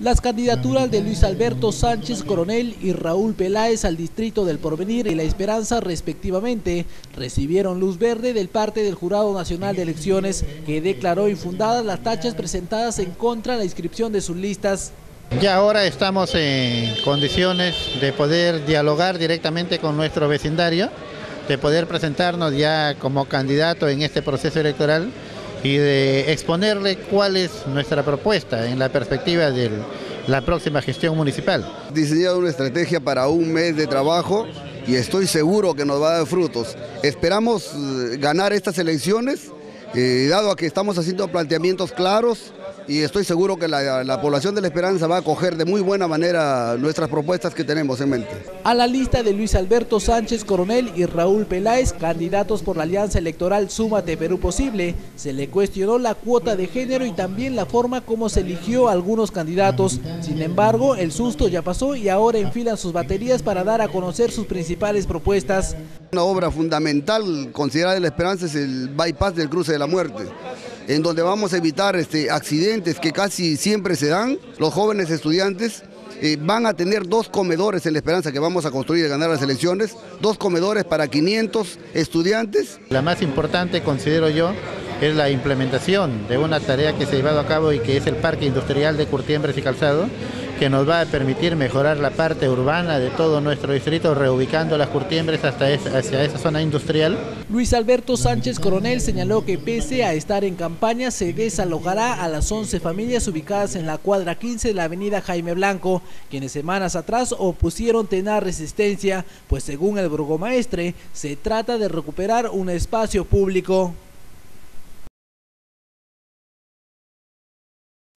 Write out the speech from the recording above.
Las candidaturas de Luis Alberto Sánchez Coronel y Raúl Peláez al Distrito del Porvenir y La Esperanza respectivamente recibieron luz verde del parte del Jurado Nacional de Elecciones que declaró infundadas las tachas presentadas en contra de la inscripción de sus listas. Ya ahora estamos en condiciones de poder dialogar directamente con nuestro vecindario, de poder presentarnos ya como candidato en este proceso electoral y de exponerle cuál es nuestra propuesta en la perspectiva de la próxima gestión municipal. Diseñado una estrategia para un mes de trabajo y estoy seguro que nos va a dar frutos. Esperamos eh, ganar estas elecciones, eh, dado a que estamos haciendo planteamientos claros, y estoy seguro que la, población de La Esperanza va a acoger de muy buena manera nuestras propuestas que tenemos en mente. A la lista de Luis Alberto Sánchez Coronel y Raúl Peláez, candidatos por la alianza electoral Súmate Perú Posible, se le cuestionó la cuota de género y también la forma como se eligió a algunos candidatos. Sin embargo, el susto ya pasó y ahora enfilan sus baterías para dar a conocer sus principales propuestas. Una obra fundamental considerada de La Esperanza es el bypass del cruce de la muerte en donde vamos a evitar este, accidentes que casi siempre se dan. Los jóvenes estudiantes eh, van a tener dos comedores en la esperanza que vamos a construir y ganar las elecciones, dos comedores para 500 estudiantes. La más importante, considero yo, es la implementación de una tarea que se ha llevado a cabo y que es el Parque Industrial de Curtiembres y Calzado, que nos va a permitir mejorar la parte urbana de todo nuestro distrito, reubicando las curtiembres hasta hacia esa zona industrial. Luis Alberto Sánchez Coronel señaló que pese a estar en campaña, se desalojará a las 11 familias ubicadas en la cuadra 15 de la avenida Jaime Blanco, quienes semanas atrás opusieron tener resistencia, pues según el burgomaestre, se trata de recuperar un espacio público.